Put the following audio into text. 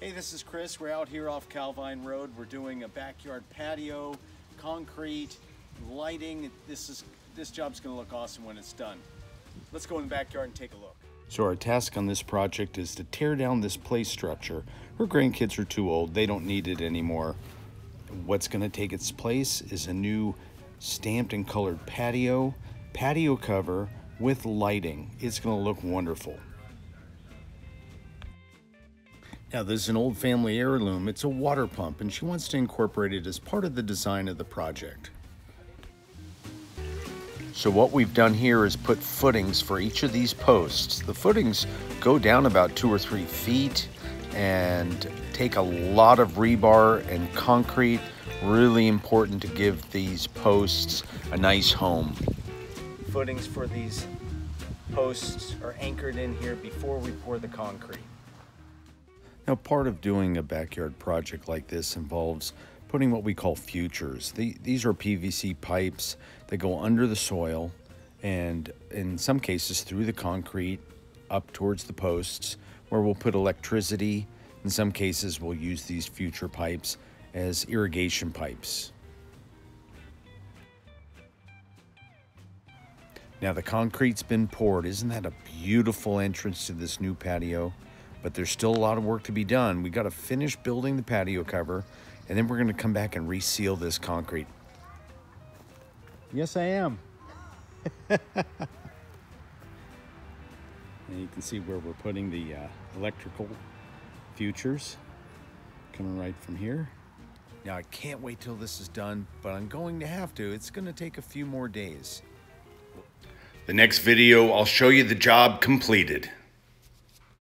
Hey, this is Chris. We're out here off Calvine Road. We're doing a backyard patio, concrete, lighting. This is this job's gonna look awesome when it's done. Let's go in the backyard and take a look. So our task on this project is to tear down this play structure. Her grandkids are too old. They don't need it anymore. What's gonna take its place is a new stamped and colored patio, patio cover with lighting. It's gonna look wonderful. Now, this is an old family heirloom. It's a water pump, and she wants to incorporate it as part of the design of the project. So what we've done here is put footings for each of these posts. The footings go down about two or three feet and take a lot of rebar and concrete. Really important to give these posts a nice home. Footings for these posts are anchored in here before we pour the concrete. Now, part of doing a backyard project like this involves putting what we call futures. The, these are PVC pipes that go under the soil and in some cases through the concrete up towards the posts where we'll put electricity. In some cases, we'll use these future pipes as irrigation pipes. Now the concrete's been poured. Isn't that a beautiful entrance to this new patio? But there's still a lot of work to be done. We got to finish building the patio cover, and then we're going to come back and reseal this concrete. Yes, I am. and you can see where we're putting the uh, electrical futures coming right from here. Now, I can't wait till this is done, but I'm going to have to. It's going to take a few more days. The next video, I'll show you the job completed.